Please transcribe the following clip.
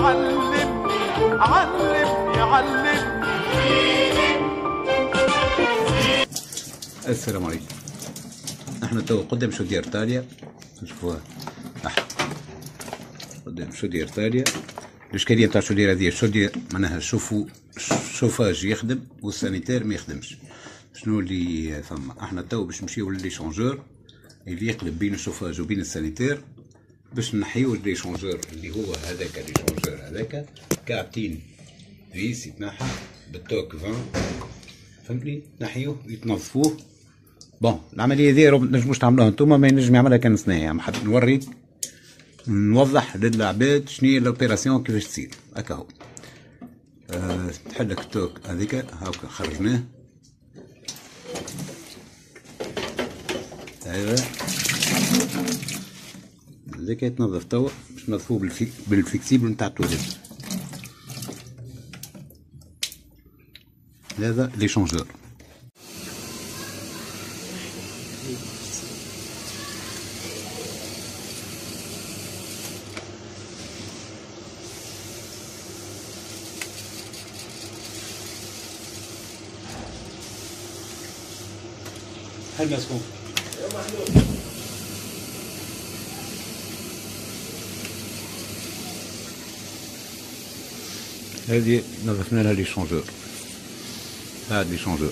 علمني علمني علمني. السلام عليكم. إحنا تو قدام chaudière Italia؟ نشوفوها. قدام chaudière Italia؟ الإشكالية تاع chaudière هذه chaudière؟ معناها شوفوا الشوفاج يخدم وال sanitaire ما يخدمش. شنو اللي فما أحنا تو باش نمشيو ل l'échangeur اللي يقلب بين الشوفاج وبين ال sanitaire باش نحيو لي شونجور اللي هو هذاك لي شونجور هذاك كاعتين فيس يتنحى بالتوك فان. فهمتني؟ نحيوه يتنظفوه. بون العملية ذي ما تنجموش تعملوها انتوما ما ينجم يعملها كان صنايعي اما حتى نوري نوضح للعباد شنو هي الأوبيراسيون كيفاش تصير. هكا هو. أه تحلك التوك هذيك هاكا خرجناه. ايوا هذاك يتنظف توا باش نظفوه بالفي... بال flexible نتاع التواليت هذا l'échangeur هل مسكون هذه نظفنا لها لي شونجور بعد لي شونجور